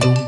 dum dum